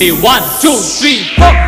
It one, two, three, four.